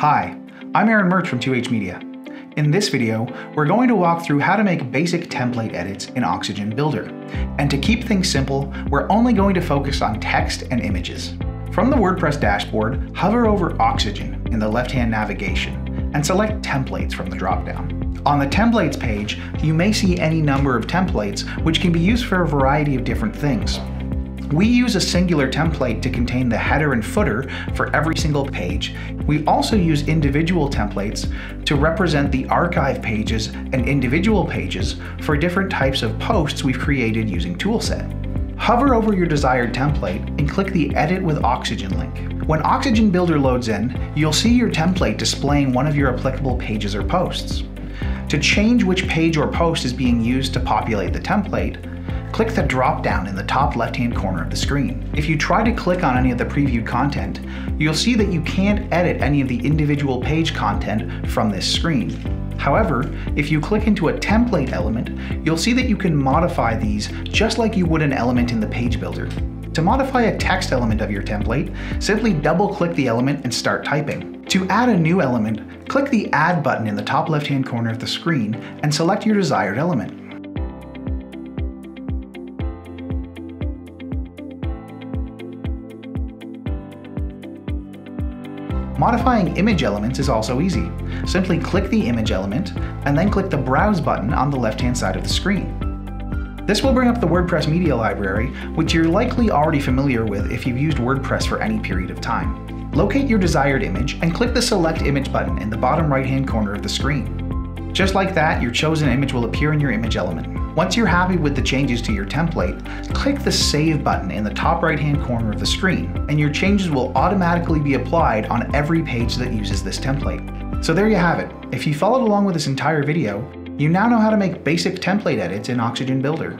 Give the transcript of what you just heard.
Hi, I'm Aron Murch from 2H Media. In this video, we're going to walk through how to make basic template edits in Oxygen Builder. And to keep things simple, we're only going to focus on text and images. From the WordPress dashboard, hover over Oxygen in the left-hand navigation and select Templates from the dropdown. On the Templates page, you may see any number of templates which can be used for a variety of different things. We use a singular template to contain the header and footer for every single page. We also use individual templates to represent the archive pages and individual pages for different types of posts we've created using Toolset. Hover over your desired template and click the Edit with Oxygen link. When Oxygen Builder loads in, you'll see your template displaying one of your applicable pages or posts. To change which page or post is being used to populate the template, click the drop down in the top left hand corner of the screen. If you try to click on any of the previewed content, you'll see that you can't edit any of the individual page content from this screen. However, if you click into a template element, you'll see that you can modify these just like you would an element in the page builder. To modify a text element of your template, simply double click the element and start typing. To add a new element, click the Add button in the top left hand corner of the screen and select your desired element. Modifying image elements is also easy. Simply click the image element and then click the Browse button on the left-hand side of the screen. This will bring up the WordPress Media Library, which you're likely already familiar with if you've used WordPress for any period of time. Locate your desired image and click the Select Image button in the bottom right-hand corner of the screen. Just like that, your chosen image will appear in your image element. Once you're happy with the changes to your template, click the Save button in the top right hand corner of the screen, and your changes will automatically be applied on every page that uses this template. So there you have it. If you followed along with this entire video, you now know how to make basic template edits in Oxygen Builder.